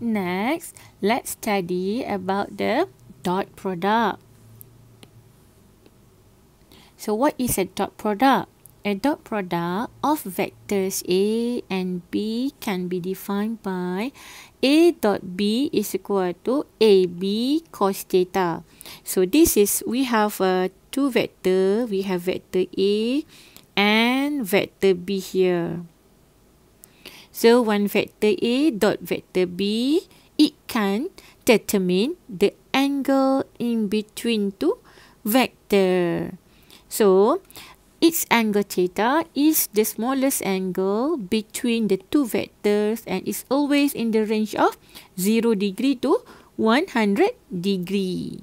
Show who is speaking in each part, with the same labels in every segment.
Speaker 1: Next, let's study about the dot product. So what is a dot product? A dot product of vectors A and B can be defined by A dot B is equal to AB cos theta. So this is, we have uh, two vector. We have vector A and vector B here. So one vector A dot vector B, it can determine the angle in between two vector. So its angle theta is the smallest angle between the two vectors and is always in the range of 0 degree to 100 degree.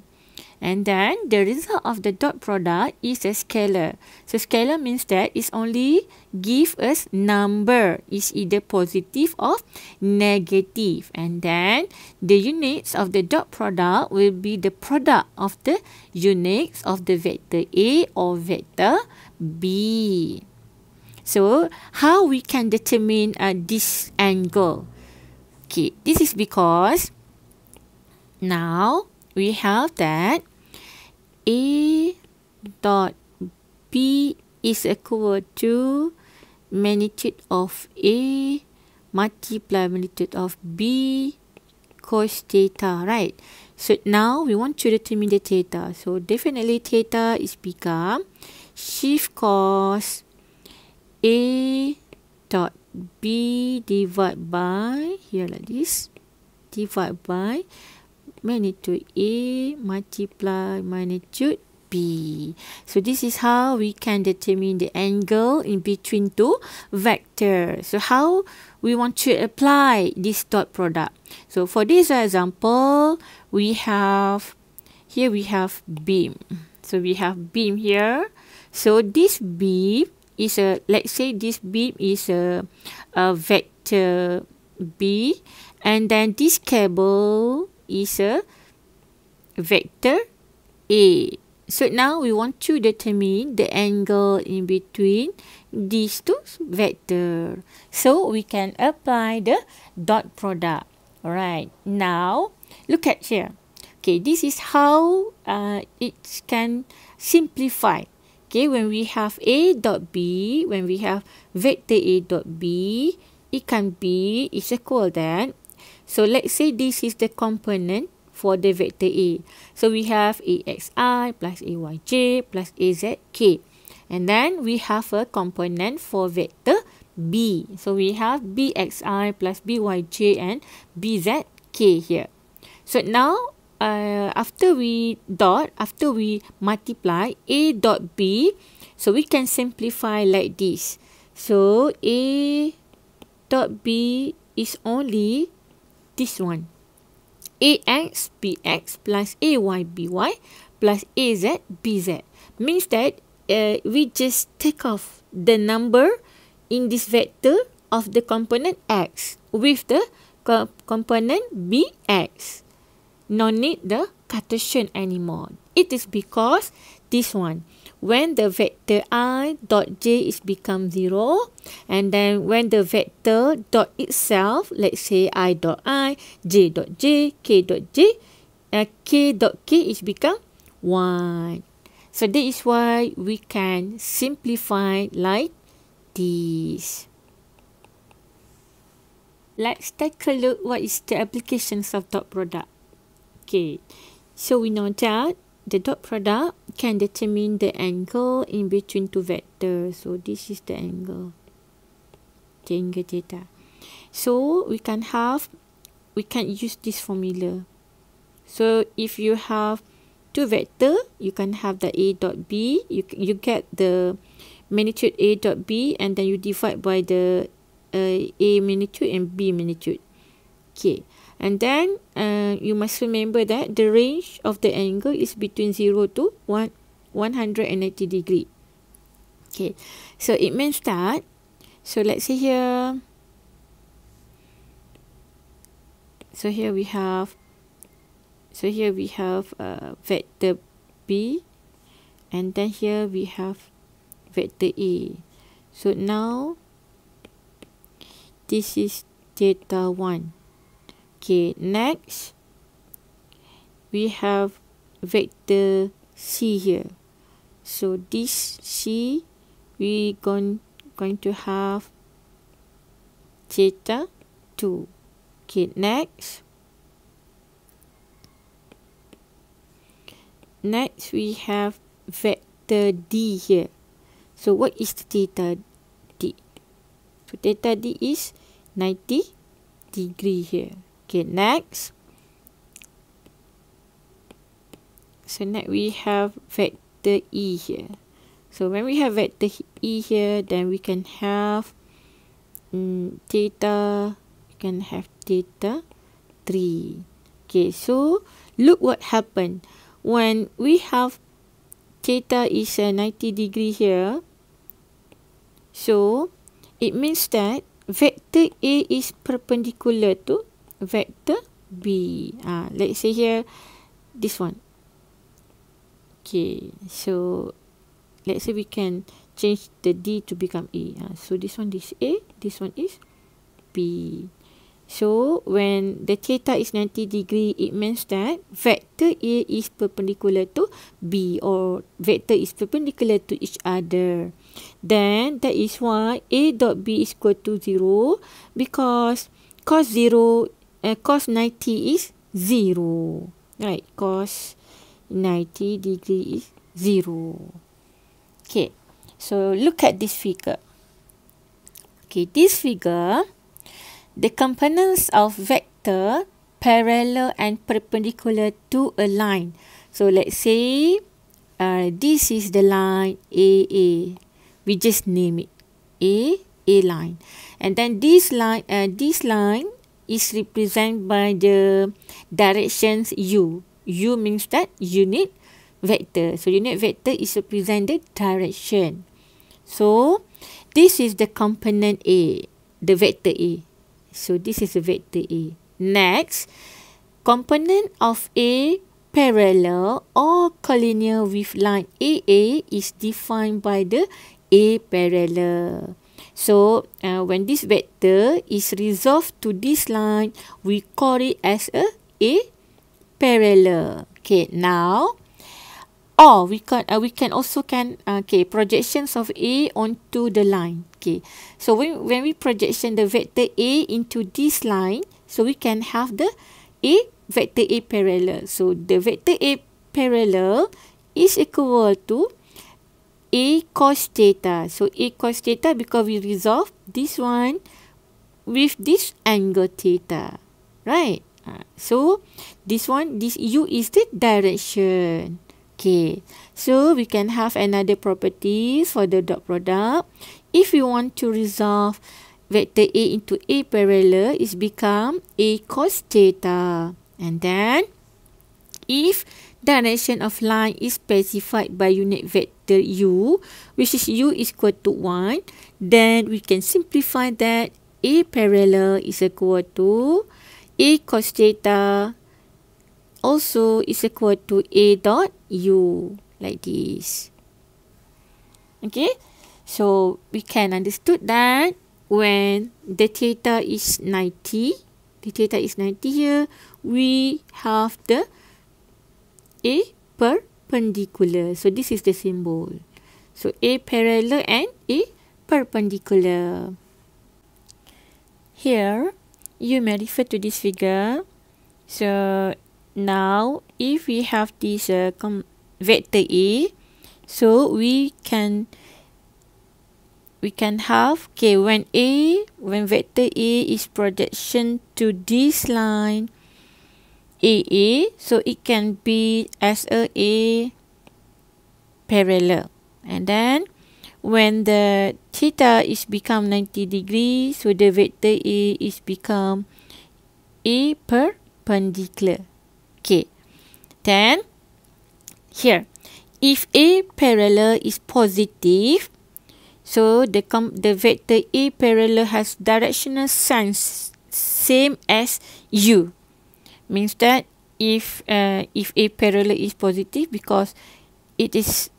Speaker 1: And then the result of the dot product is a scalar. So scalar means that it's only give us number is either positive or negative. And then the units of the dot product will be the product of the units of the vector A or vector B. So how we can determine uh, this angle? Okay, this is because now we have that a dot B is equal to magnitude of A multiply magnitude of B cos theta, right? So now we want to determine the theta. So definitely theta is become shift cos A dot B divided by, here like this, divided by magnitude A multiply magnitude B. So this is how we can determine the angle in between two vectors. So how we want to apply this dot product. So for this example, we have, here we have beam. So we have beam here. So this beam is a, let's say this beam is a, a vector B and then this cable is a vector A. So now we want to determine the angle in between these two vectors. So we can apply the dot product. Alright. Now look at here. Okay, this is how uh, it can simplify. Okay, when we have A dot B, when we have vector A dot B, it can be is equal then so let's say this is the component for the vector A. So we have AXI plus AYJ plus AZK. And then we have a component for vector B. So we have BXI plus BYJ and BZK here. So now uh, after we dot, after we multiply A dot B, so we can simplify like this. So A dot B is only this one. AX BX plus AY BY plus AZ BZ means that uh, we just take off the number in this vector of the component X with the co component BX. No need the Cartesian anymore. It is because this one when the vector i dot j is become 0 and then when the vector dot itself let's say i dot i j dot j k dot j uh, k dot k is become 1 so that is why we can simplify like this. Let's take a look what is the applications of dot product. Okay. So we know that the dot product can determine the angle in between two vectors. So this is the angle. The angle theta. So we can have, we can use this formula. So if you have two vector, you can have the A dot B. You, you get the magnitude A dot B and then you divide by the uh, A magnitude and B magnitude. Okay. And then uh, you must remember that the range of the angle is between 0 to 1, 180 degree. Okay, so it means that, so let's see here. So here we have, so here we have uh, vector B and then here we have vector A. So now, this is theta 1. Okay, next we have vector C here. So this C we going going to have theta 2. Okay, next. Next we have vector D here. So what is theta D? So theta D is 90 degree here. Okay, next. So next we have vector E here. So when we have vector E here, then we can have um, theta, we can have theta 3. Okay, so look what happened. When we have theta is a 90 degree here, so it means that vector A is perpendicular to vector B. Ah, let's say here, this one. Okay, so let's say we can change the D to become A. Uh, so this one is A, this one is B. So when the theta is 90 degree, it means that vector A is perpendicular to B or vector is perpendicular to each other. Then that is why A dot B is equal to 0 because cos 0, uh, cos 90 is 0. Right, cos 90 degree is 0. Okay. So look at this figure. Okay, this figure, the components of vector parallel and perpendicular to a line. So let's say uh, this is the line AA. We just name it A, A line. And then this line, uh, this line is represented by the directions U. U means that unit vector. So unit vector is represented direction. So, this is the component A, the vector A. So, this is the vector A. Next, component of A parallel or collinear with line AA is defined by the A parallel. So, uh, when this vector is resolved to this line, we call it as a A parallel. Okay, now, or we can uh, we can also can uh, okay projections of a onto the line okay so when when we projection the vector a into this line so we can have the a vector a parallel so the vector a parallel is equal to a cos theta. So a cos theta because we resolve this one with this angle theta. Right? Uh, so this one this u is the direction. Okay, so we can have another properties for the dot product. If we want to resolve vector A into A parallel, is become A cos theta. And then, if direction of line is specified by unit vector The u, which is U is equal to 1, then we can simplify that A parallel is equal to A cos theta also is equal to A dot U like this. Okay, so we can understood that when the theta is 90, the theta is 90 here, we have the A perpendicular. So this is the symbol. So A parallel and A perpendicular. Here, you may refer to this figure. So now if we have this uh, vector A so we can we can have okay when A when vector A is projection to this line AA so it can be as a parallel and then when the theta is become 90 degrees so the vector A is become A perpendicular Okay. Then, here. If A parallel is positive, so the com the vector A parallel has directional sense same as U. Means that if uh, if A parallel is positive because it is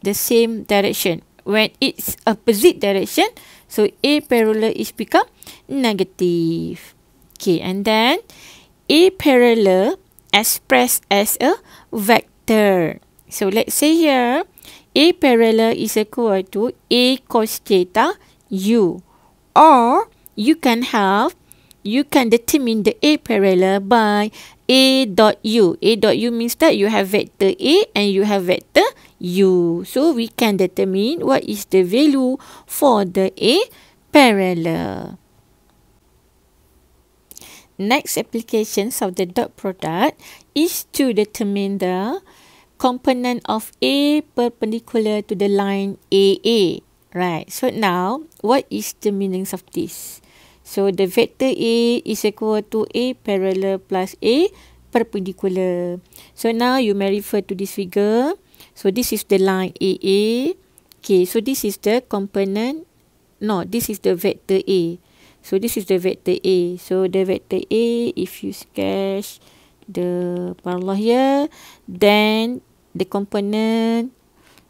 Speaker 1: the same direction. When it's opposite direction, so A parallel is become negative. Okay, and then A parallel expressed as a vector. So let's say here, A parallel is equal to A cos theta U. Or you can have, you can determine the A parallel by A dot U. A dot U means that you have vector A and you have vector U. So we can determine what is the value for the A parallel. Next applications of the dot product is to determine the component of A perpendicular to the line AA. Right. So now, what is the meanings of this? So the vector A is equal to A parallel plus A perpendicular. So now you may refer to this figure. So this is the line AA. Okay, so this is the component. No, this is the vector A. So this is the vector A. So the vector A, if you sketch the parallel here, then the component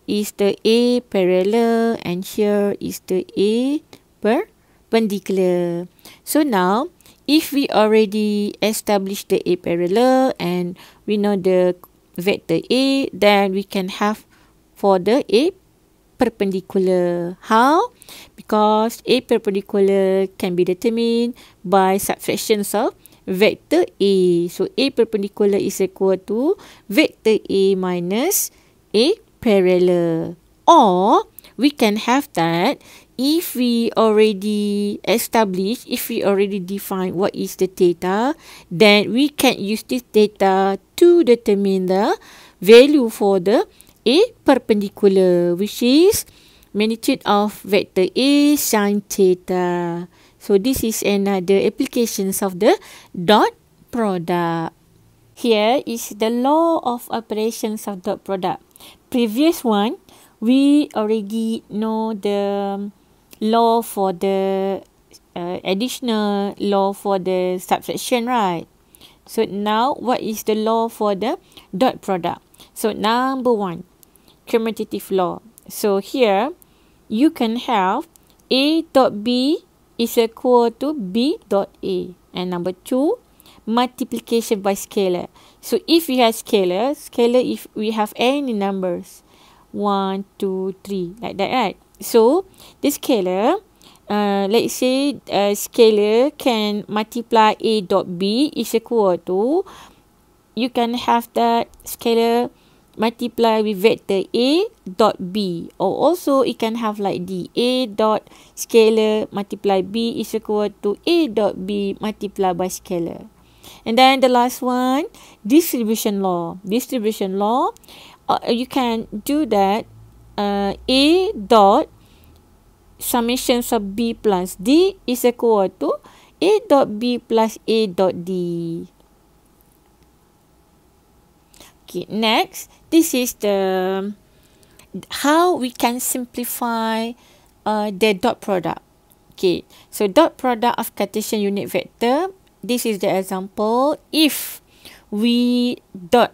Speaker 1: is the A parallel and here is the A perpendicular. So now, if we already established the A parallel and we know the vector A, then we can have for the A perpendicular. How? Because A perpendicular can be determined by subtractions of vector A. So A perpendicular is equal to vector A minus A parallel. Or we can have that if we already establish, if we already define what is the theta, then we can use this theta to determine the value for the A perpendicular which is magnitude of vector A sine theta. So this is another applications of the dot product. Here is the law of operations of dot product. Previous one, we already know the law for the uh, additional law for the subtraction, right? So now, what is the law for the dot product? So number one, commutative law. So here, you can have A dot B is equal to B dot A. And number two, multiplication by scalar. So if we have scalar, scalar if we have any numbers, one, two, three, like that, right? So the scalar, uh, let's say uh, scalar can multiply A dot B is equal to, you can have that scalar multiply with vector A dot B or also it can have like D A dot scalar multiply B is equal to A dot B multiply by scalar. And then the last one, distribution law. Distribution law, uh, you can do that uh, A dot summation of B plus D is equal to A dot B plus A dot D. Okay, next, this is the how we can simplify uh, the dot product. Okay, so dot product of Cartesian unit vector. This is the example. If we dot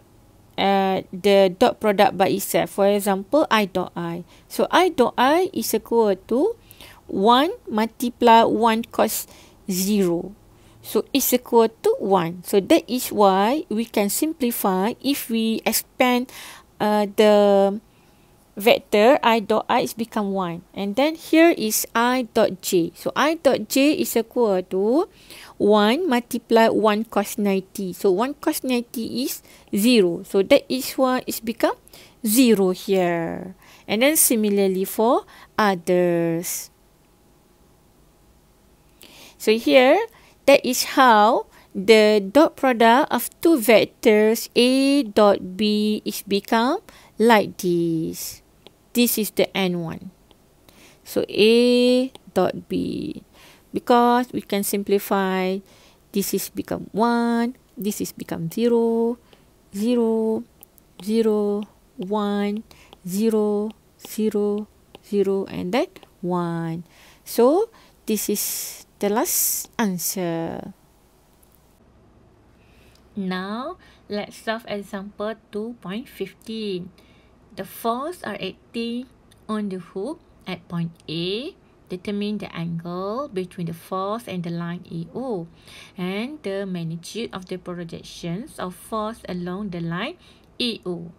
Speaker 1: uh, the dot product by itself, for example, i dot i. So i dot i is equal to 1 multiply 1 cos 0. So it's equal to 1. So that is why we can simplify if we expand uh, the vector i dot i is become 1. And then here is i dot j. So i dot j is equal to 1 multiply 1 cos 90. So 1 cos 90 is 0. So that is why it's become 0 here. And then similarly for others. So here, that is how the dot product of two vectors A dot B is become like this. This is the n one. So A dot B. Because we can simplify, this is become 1, this is become 0, 0, 0, 1, 0, 0, 0, and then 1. So, this is the last answer. Now, let's solve example 2.15. The force are acting on the hook at point A. determine the angle between the force and the line AO and the magnitude of the projections of force along the line AO.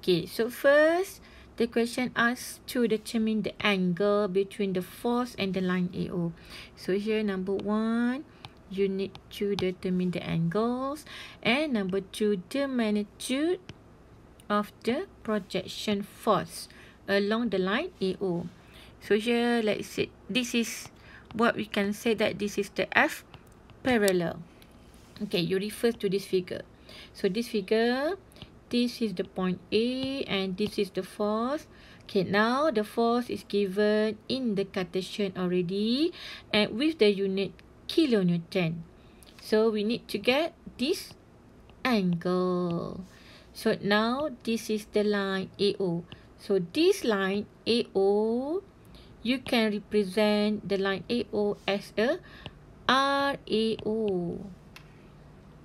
Speaker 1: Okay, so first, the question asks to determine the angle between the force and the line AO. So here, number one, you need to determine the angles. And number two, the magnitude of the projection force along the line AO. So here, let's say, this is what we can say that this is the F parallel. Okay, you refer to this figure. So this figure, this is the point A and this is the force. Okay, now the force is given in the Cartesian already and with the unit kilonewton. So we need to get this angle. So now this is the line AO. So this line AO, you can represent the line AO as a RAO.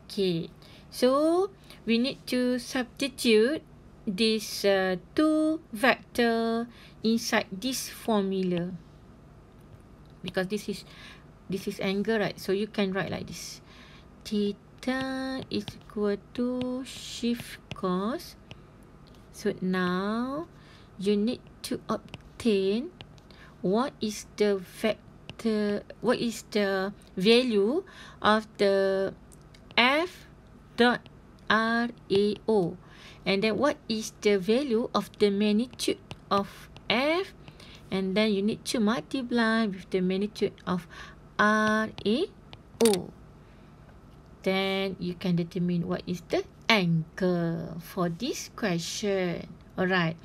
Speaker 1: Okay, so we need to substitute this uh, two vector inside this formula because this is this is angle right so you can write like this theta is equal to shift cos so now you need to obtain what is the vector what is the value of the f dot RAO. And then what is the value of the magnitude of F? And then you need to multiply with the magnitude of RAO. Then you can determine what is the angle for this question. Alright.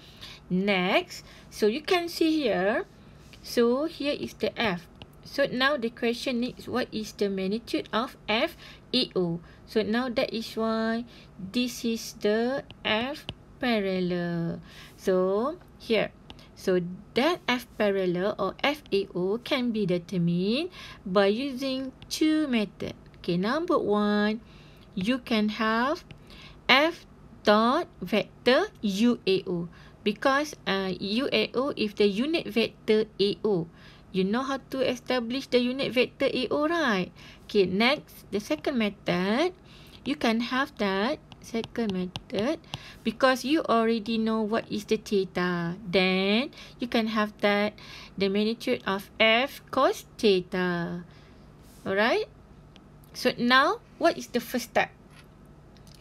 Speaker 1: Next, so you can see here. So here is the F. So now the question is what is the magnitude of FAO? So now that is why this is the F parallel. So here. So that F parallel or FAO can be determined by using two methods. Okay, number one, you can have F dot vector UAO because uh, UAO is the unit vector AO. You know how to establish the unit vector AO, right? Okay, next, the second method, you can have that second method because you already know what is the theta. Then, you can have that the magnitude of F cos theta. Alright? So, now, what is the first step?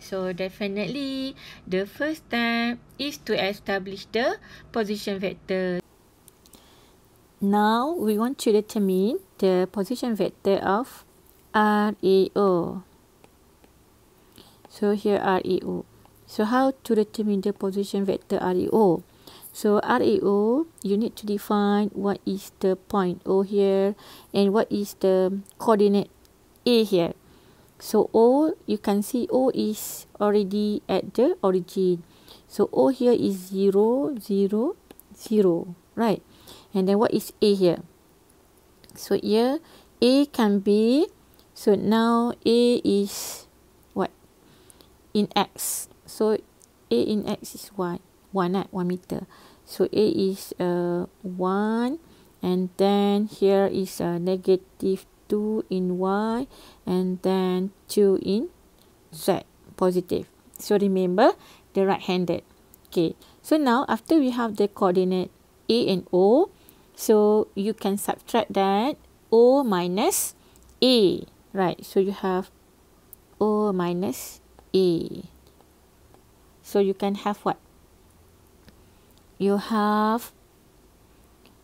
Speaker 1: So, definitely, the first step is to establish the position vector. Now we want to determine the position vector of RAO. So here RAO. So how to determine the position vector RAO? So RAO, you need to define what is the point O here and what is the coordinate A here. So O, you can see O is already at the origin. So O here is 0, 0, 0, right? And then what is A here? So here A can be, so now A is what? In X. So A in X is what? 1 at 1 meter. So A is uh, 1 and then here is a negative 2 in Y and then 2 in Z positive. So remember the right handed. Okay. So now after we have the coordinate A and O, So you can subtract that O minus A. Right. So you have O minus A. So you can have what? You have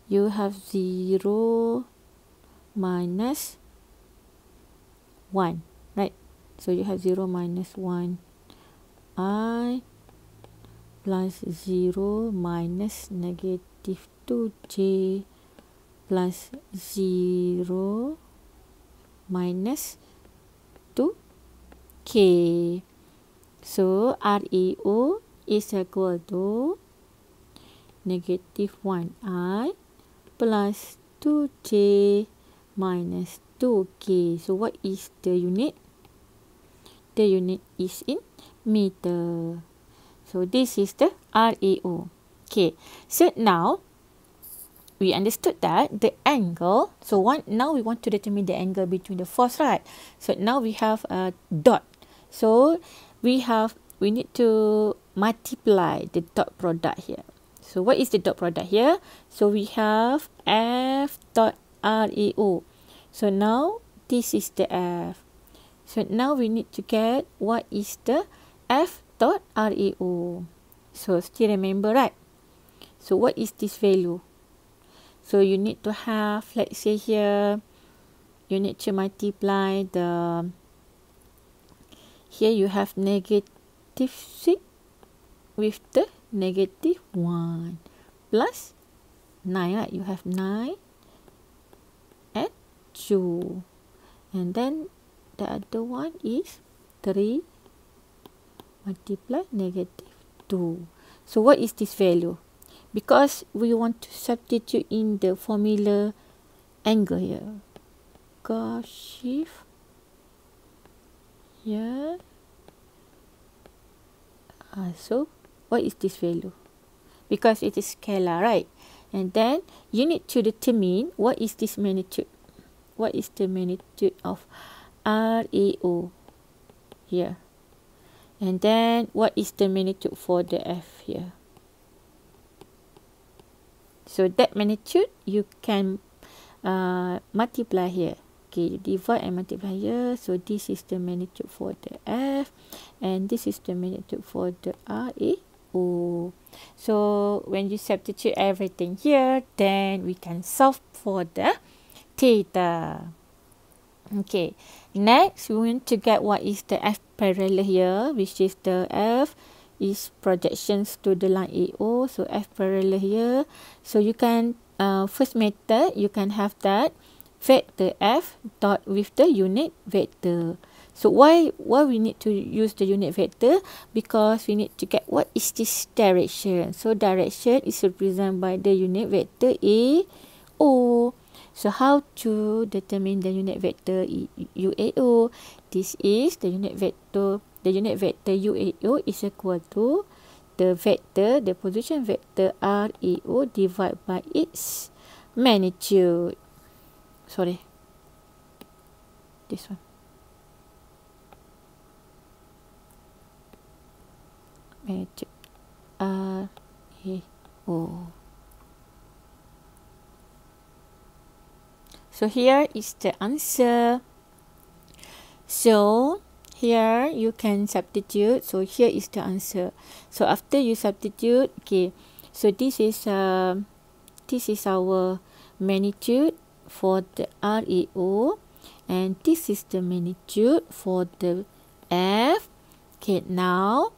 Speaker 1: you have 0 minus 1. Right. So you have 0 minus 1. I plus 0 minus negative 2j plus 0 minus 2k. So, RAO is equal to negative 1i plus 2j minus 2k. So, what is the unit? The unit is in meter. So, this is the RAO. Okay. So, now, we understood that the angle, so one now we want to determine the angle between the force, right? So now we have a dot. So we have, we need to multiply the dot product here. So what is the dot product here? So we have F dot RAO. So now this is the F. So now we need to get what is the F dot RAO. So still remember, right? So what is this value? So you need to have, let's say here, you need to multiply the, here you have negative 6 with the negative 1 plus 9, right? You have 9 and 2. And then the other one is 3 multiply negative 2. So what is this value? because we want to substitute in the formula angle here. Go shift here. Uh, so what is this value? Because it is scalar, right? And then you need to determine what is this magnitude. What is the magnitude of RAO here? And then what is the magnitude for the F here? So that magnitude you can uh, multiply here. Okay, divide and multiply here. So this is the magnitude for the F and this is the magnitude for the R A O. So when you substitute everything here, then we can solve for the theta. Okay, next we want to get what is the F parallel here, which is the F is projections to the line AO. So F parallel here. So you can, uh, first method, you can have that vector F dot with the unit vector. So why why we need to use the unit vector? Because we need to get what is this direction. So direction is represented by the unit vector A O. So how to determine the unit vector UAO? This is the unit vector the unit vector UAO is equal to the vector, the position vector RAO divided by its magnitude. Sorry. This one. Magnitude RAO. So here is the answer. So here you can substitute. So here is the answer. So after you substitute okay. So this is uh, this is our magnitude for the RAO and this is the magnitude for the F. Okay now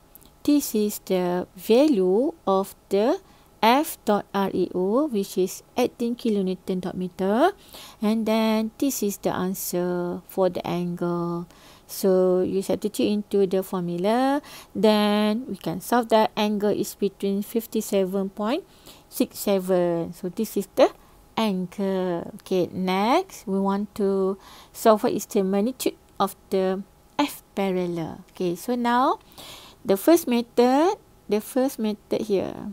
Speaker 1: this is the value of the F dot RAO which is 18 kilonewton dot meter and then this is the answer for the angle So you substitute into the formula. Then we can solve that angle is between 57.67. So this is the angle. Okay, next we want to solve what is the magnitude of the F parallel. Okay, so now the first method, the first method here.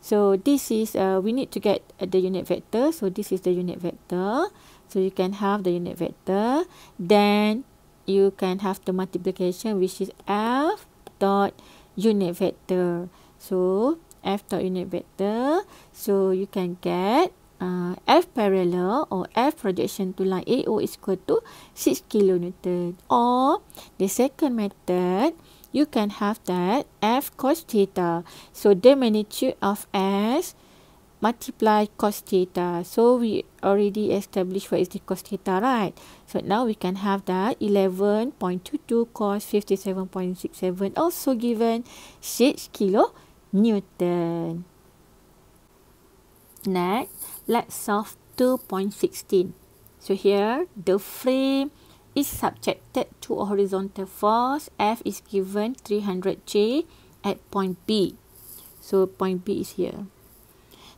Speaker 1: So this is, uh, we need to get uh, the unit vector. So this is the unit vector. So you can have the unit vector. Then you can have the multiplication which is f dot unit vector. So f dot unit vector. So you can get uh, f parallel or f projection to line AO is equal to 6 kilonewton. Or the second method, you can have that f cos theta. So the magnitude of s multiply cos theta. So we already established what is the cos theta, right? So now we can have that 11.22 cos 57.67 also given 6 kilo Newton. Next, let's solve 2.16. So here, the frame is subjected to a horizontal force. F is given 300 J at point B. So point B is here.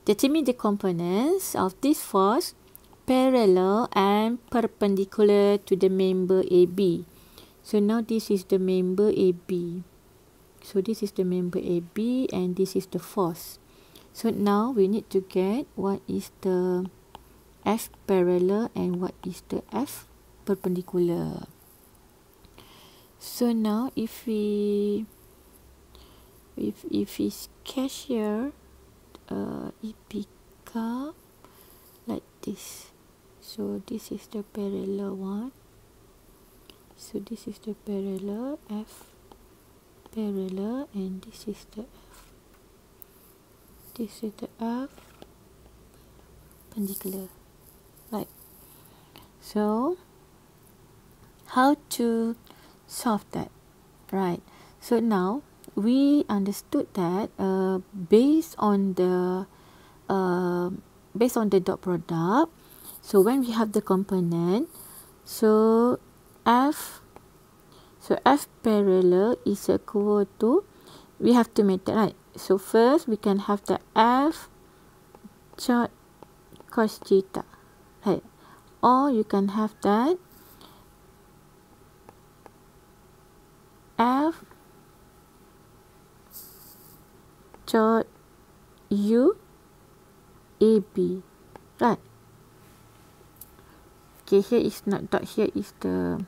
Speaker 1: Determine the components of this force parallel and perpendicular to the member AB. So now this is the member AB. So this is the member AB and this is the force. So now we need to get what is the F parallel and what is the F perpendicular. So now if we if if sketch here uh, it become like this. So this is the parallel one. So this is the parallel F parallel and this is the F. This is the F perpendicular. like So how to solve that? Right. So now we understood that uh, based on the uh, based on the dot product. So when we have the component, so F So F parallel is equal to, we have to make that right. So first we can have the F chart cos theta, right? Or you can have that F chart U. A. B, right? Okay, here is not dot, here is the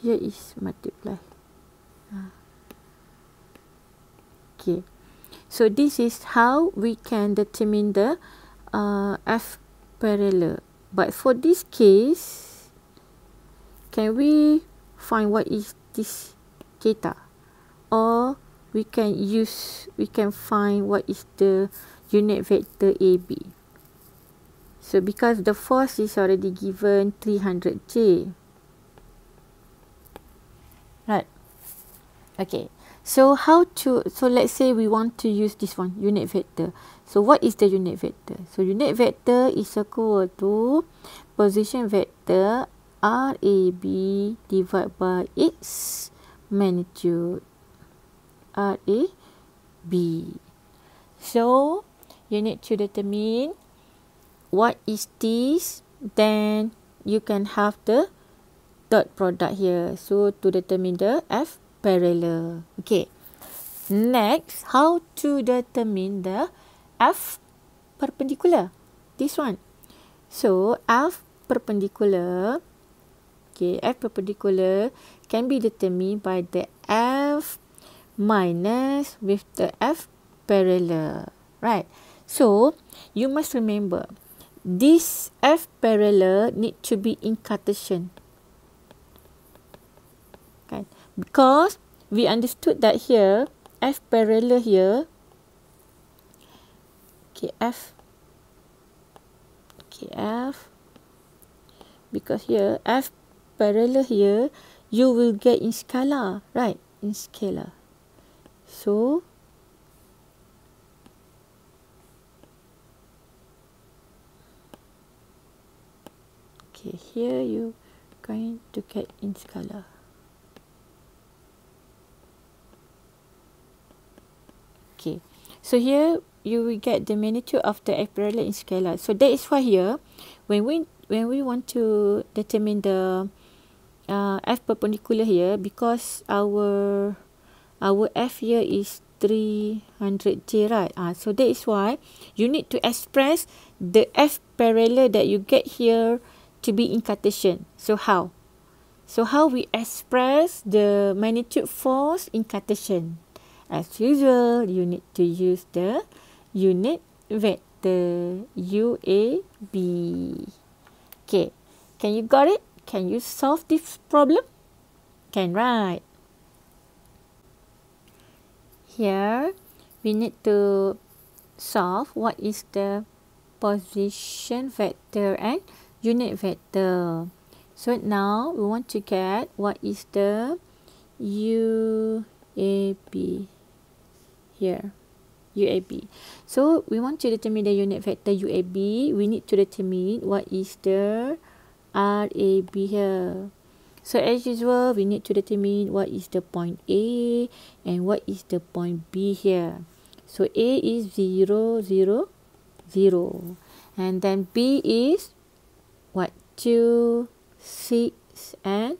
Speaker 1: here is multiply. Okay. So this is how we can determine the uh, F parallel. But for this case can we find what is this theta or we can use we can find what is the unit vector AB so because the force is already given 300J right. Okay. So how to so let's say we want to use this one unit vector. So what is the unit vector? So unit vector is equal to position vector RAB divided by its magnitude RAB so you need to determine what is this then you can have the dot product here. So to determine the F parallel. Okay. Next, how to determine the F perpendicular? This one. So F perpendicular. Okay, F perpendicular can be determined by the F minus with the F parallel. Right. So you must remember this F parallel need to be in Cartesian kan because we understood that here f parallel here okay f okay f because here f parallel here you will get in scalar right in scalar so okay here you going to get in scalar Okay. So here you will get the magnitude of the parallel in scalar. So that is why here when we when we want to determine the uh, f perpendicular here because our our f here is 300j right. Uh, so that is why you need to express the f parallel that you get here to be in Cartesian. So how? So how we express the magnitude force in Cartesian? As usual, you need to use the unit vector UAB. Okay, can you got it? Can you solve this problem? Can, right? Here, we need to solve what is the position vector and unit vector. So now, we want to get what is the UAB here UAB. So we want to determine the unit vector UAB. We need to determine what is the RAB here. So as usual, we need to determine what is the point A and what is the point B here. So A is 0, 0, 0. And then B is what? 2, 6 and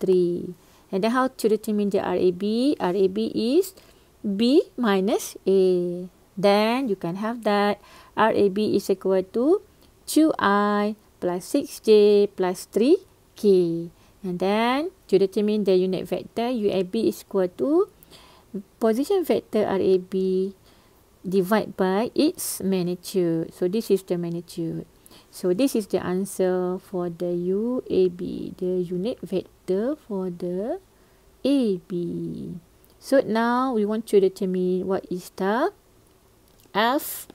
Speaker 1: 3. And then how to determine the RAB? RAB is B minus A. then you can have that RAB is equal to 2i plus 6j plus 3k. And then to determine the unit vector, UAB is equal to position vector RAB divided by its magnitude. So this is the magnitude. So this is the answer for the UAB, the unit vector for the AB. So now we want to determine what is the F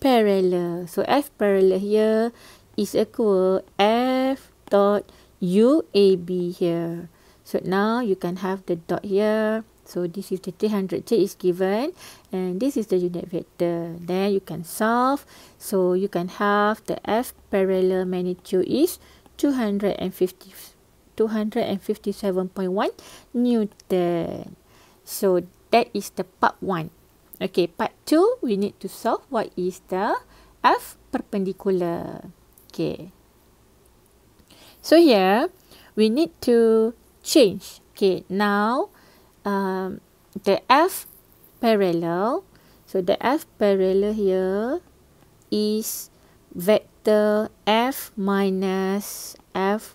Speaker 1: parallel. So F parallel here is equal F dot UAB here. So now you can have the dot here. So this is the 300J is given and this is the unit vector. Then you can solve. So you can have the F parallel magnitude is 250, 257.1 Newton. So that is the part 1. Okay, part 2 we need to solve what is the F perpendicular. Okay. So here we need to change. Okay, now um, the F parallel. So the F parallel here is vector F minus F.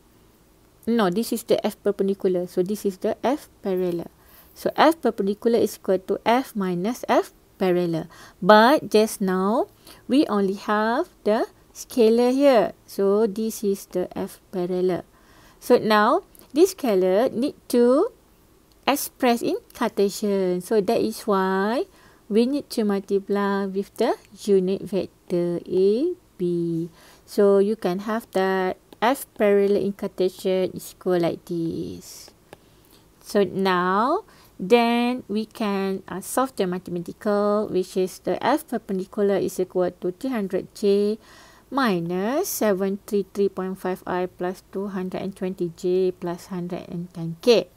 Speaker 1: No, this is the F perpendicular. So this is the F parallel. So F perpendicular is equal to F minus F parallel. But just now, we only have the scalar here. So this is the F parallel. So now, this scalar need to express in Cartesian. So that is why we need to multiply with the unit vector A, B. So you can have that F parallel in Cartesian is equal like this. So now, then we can uh, solve the mathematical, which is the F perpendicular is equal to 300J minus 733.5i plus 220J plus 110K.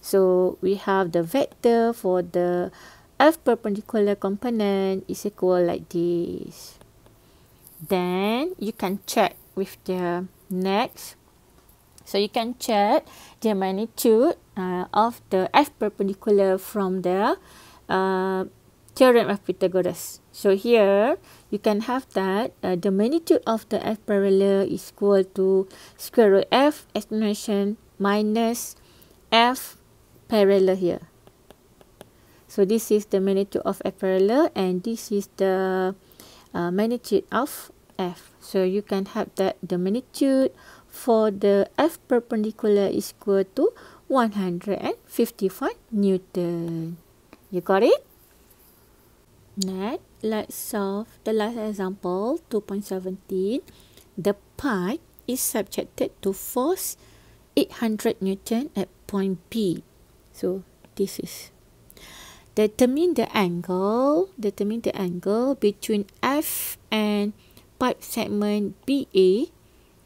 Speaker 1: So we have the vector for the F perpendicular component is equal like this. Then you can check with the next. So you can check the magnitude uh, of the F perpendicular from the uh, theorem of Pythagoras. So here you can have that uh, the magnitude of the F parallel is equal to square root F explanation minus F parallel here. So this is the magnitude of F parallel and this is the uh, magnitude of F. So you can have that the magnitude for the F perpendicular is equal to 155 Newton. You got it? Next, let's solve the last example, 2.17. The pipe is subjected to force 800 Newton at point P. So this is determine the angle, determine the angle between F and pipe segment BA.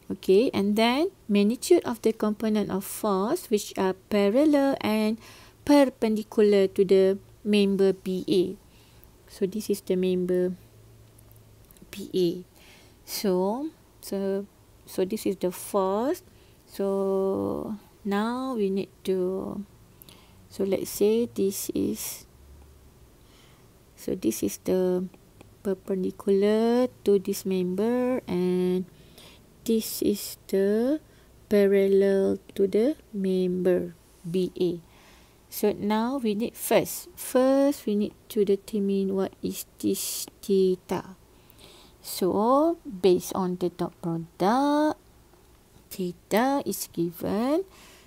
Speaker 1: Okay, and then magnitude of the component of force which are parallel and perpendicular to the member BA. So this is the member BA. So so so this is the first. So now we need to so let's say this is so this is the perpendicular to this member and this is the parallel to the member BA. So now we need first, first we need to determine what is this theta. So based on the dot product, theta is given.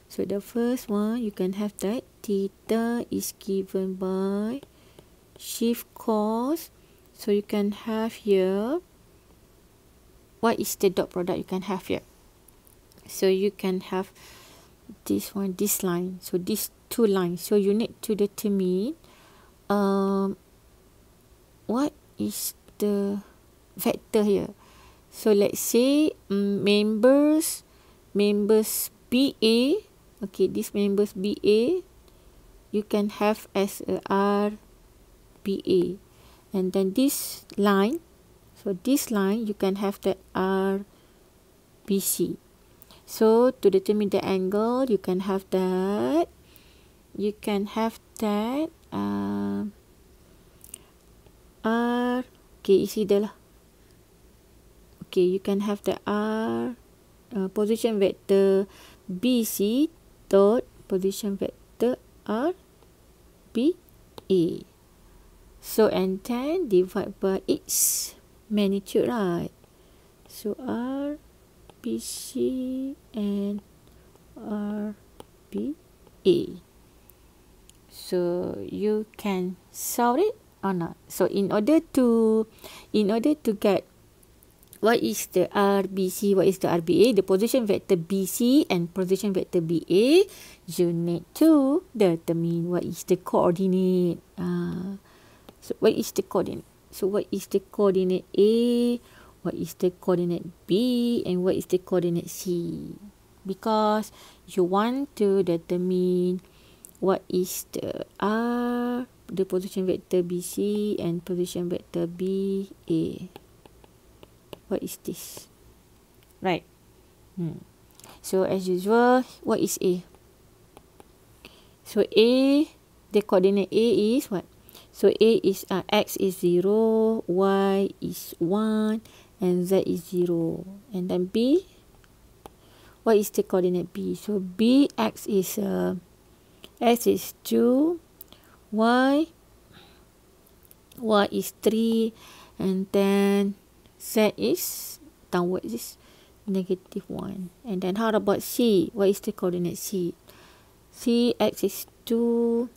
Speaker 1: So the first one you can have that theta is given by shift cos. So you can have here what is the dot product you can have here. So you can have this one, this line. So these two lines. So you need to determine um, what is the vector here. So let's say um, members members BA okay this members BA you can have as a R BA and then this line so this line you can have the BC so to determine the angle you can have that you can have that uh, R. Okay isi dah lah. Okay you can have the R uh, position vector BC dot position vector R B A. So and then divide by its magnitude right? So R B C and R B A so you can solve it or not. So in order to in order to get what is the RBC what is the RBA the position vector BC and position vector BA you need to determine what is the coordinate. Uh, so what is the coordinate? So what is the coordinate A what is the coordinate B and what is the coordinate C? Because you want to determine what is the R, the position vector BC and position vector BA. What is this? Right. Hmm. So as usual, what is A? So A, the coordinate A is what? So A is uh, X is 0, Y is 1 and Z is 0. And then B, what is the coordinate B? So B, X is uh, X is 2, Y, Y is 3, and then Z is downward is negative 1. And then how about C? What is the coordinate C? C, X is 2,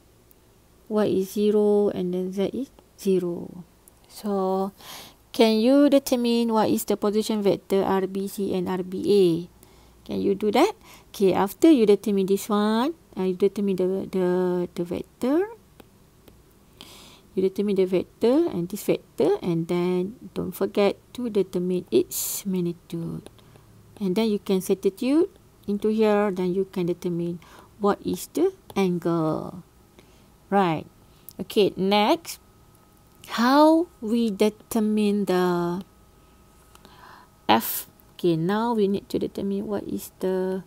Speaker 1: Y is 0, and then Z is 0. So, can you determine what is the position vector RBC and RBA? Can you do that? Okay, after you determine this one, uh, you determine the, the, the vector. You determine the vector and this vector and then don't forget to determine its magnitude. And then you can substitute into here, then you can determine what is the angle. Right. Okay, next. How we determine the F. Okay, now we need to determine what is the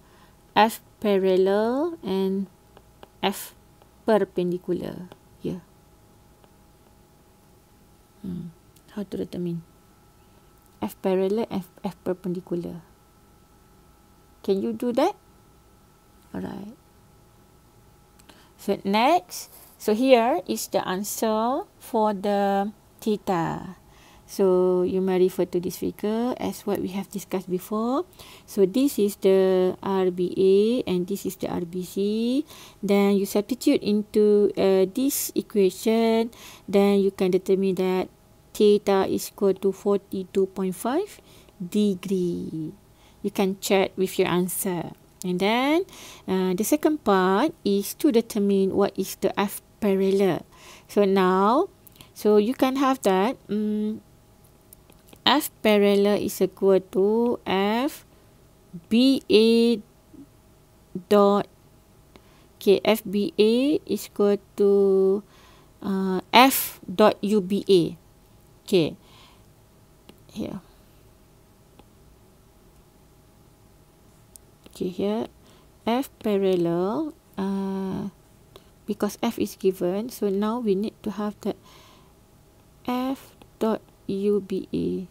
Speaker 1: F parallel and F perpendicular here. Hmm. How to determine F parallel F, F perpendicular? Can you do that? Alright. So next, so here is the answer for the theta. So you may refer to this figure as what we have discussed before. So this is the RBA and this is the RBC. Then you substitute into uh, this equation. Then you can determine that theta is equal to 42.5 degree. You can check with your answer. And then uh, the second part is to determine what is the F parallel. So now, so you can have that. Um, F parallel is equal to F BA dot okay FBA is equal to uh, F dot UBA okay. Here. Okay here. F parallel uh, because F is given so now we need to have that F dot UBA.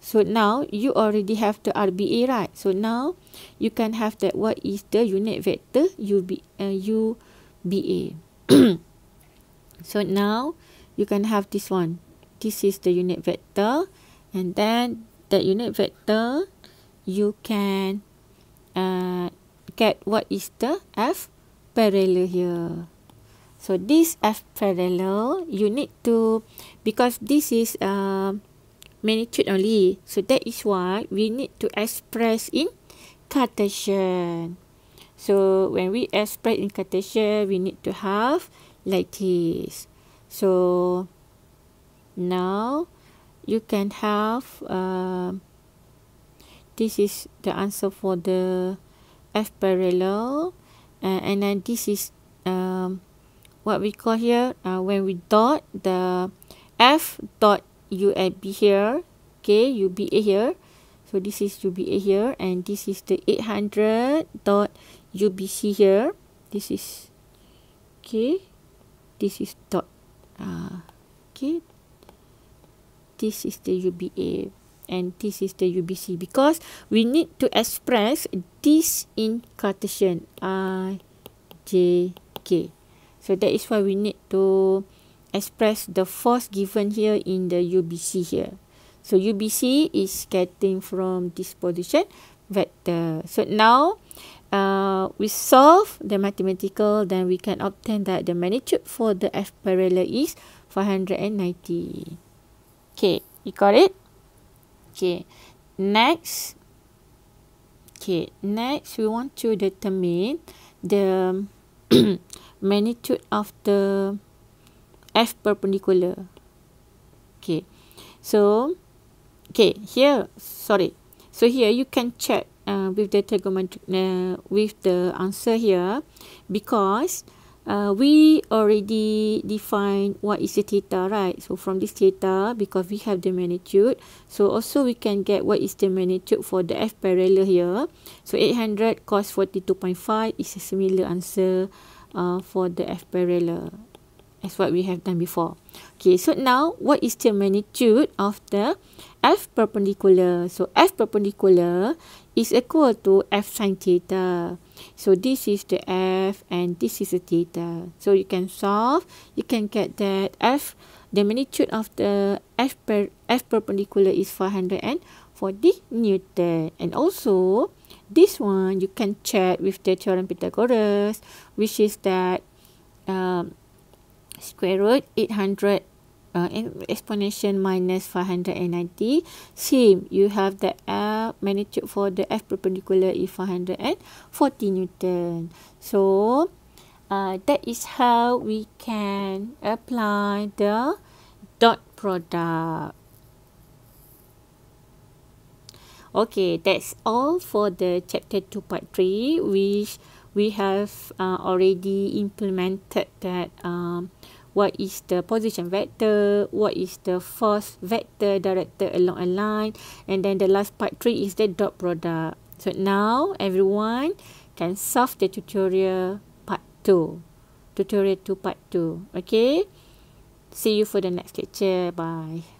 Speaker 1: So now you already have the RBA right. So now you can have that what is the unit vector UB, uh, UBA. so now you can have this one. This is the unit vector and then that unit vector you can uh, get what is the F parallel here. So this F parallel, you need to, because this is uh, magnitude only. So that is why we need to express in Cartesian. So when we express in Cartesian, we need to have like this. So now you can have, uh, this is the answer for the F parallel. Uh, and then this is um, what we call here uh, when we dot the f dot uab here okay uba here. So this is uba here and this is the 800 dot ubc here. This is okay this is dot uh, okay this is the UBA and this is the UBC because we need to express this in Cartesian I, J, K. So that is why we need to express the force given here in the UBC here. So UBC is getting from this position vector. So now uh, we solve the mathematical then we can obtain that the magnitude for the F parallel is 590. Okay, you got it? Okay, next. Okay, next we want to determine the magnitude of the F perpendicular. Okay, so, okay, here, sorry. So here you can check uh, with the trigonometric, uh, with the answer here because uh, we already define what is the theta, right? So from this theta, because we have the magnitude, so also we can get what is the magnitude for the F parallel here. So 800 cos 42.5 is a similar answer uh, for the F parallel as what we have done before. Okay, so now what is the magnitude of the F perpendicular? So F perpendicular is equal to F sine theta. So this is the F and this is the theta. So you can solve, you can get that F, the magnitude of the F, per, F perpendicular is 440 Newton. And also, this one you can check with the theorem Pythagoras, which is that um, square root 800 uh, exponential minus 590 same you have the F magnitude for the F perpendicular is 540 Newton. So uh, that is how we can apply the dot product. Okay that's all for the chapter 2 part 3 which we have uh, already implemented that um, what is the position vector, what is the force vector directed along a line, and then the last part three is the dot product. So now everyone can solve the tutorial part two, tutorial two part two. Okay, see you for the next lecture. Bye.